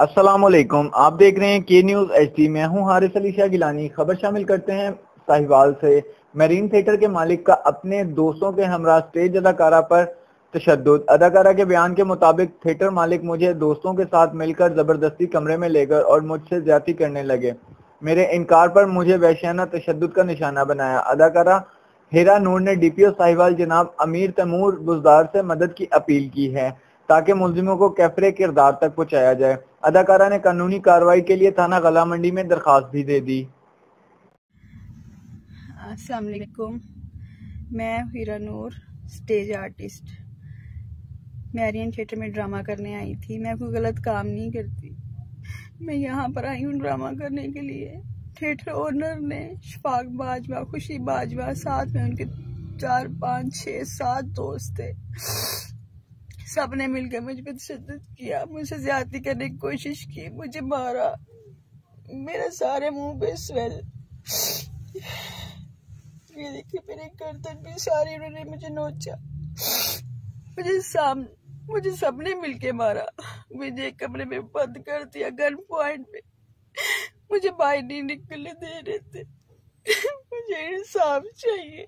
वालेकुम आप देख रहे हैं के न्यूज़ एच डी मैं हूँ हारिस अली शाह गिलानी। खबर शामिल करते हैं साहिवाल से। मेरीन थिएटर के मालिक का अपने दोस्तों के हमरा स्टेज अदाकारा पर तशद अदाकारा के बयान के मुताबिक थिएटर मालिक मुझे दोस्तों के साथ मिलकर ज़बरदस्ती कमरे में लेकर और मुझसे ज़्यादा करने लगे। मेरे इनकार पर मुझे वैश्याना तशद का निशाना बनाया। अदाकारा हेरा नूर ने डी पी ओ साहिवाल जनाब अमीर तैमूर बुजदार से मदद की अपील की है। ताकि मुलजिमों को कैफरे किरदार तक पहुँचाया जाए। अदाकारा ने कानूनी कार्रवाई के लिए थाना गला मंडी में दरखास्त भी दे दी। असलकुम मैं Heera Noor, stage artist. Marian theatre में ड्रामा करने आई थी। मैं कोई गलत काम नहीं करती। मैं यहाँ पर आई हूँ ड्रामा करने के लिए। थिएटर ओनर ने शफाक बाजवा, खुशी बाजवा, साथ में उनके चार, पाँच छः सात दोस्त थे। सबने मिलकर मुझ पर तशद किया, मुझसे ज़्यादा करने की कोशिश की, मुझे मारा। मेरे सारे मुँह पे स्वेल ये देखिए, मेरे गर्दन भी सारी उन्होंने मुझे नोचा। मुझे साम, मुझे सबने मिलके मारा। मुझे कमरे में बंद कर दिया गन पॉइंट पे। मुझे बाहर नहीं निकलने दे रहे थे। मुझे इंसाफ चाहिए।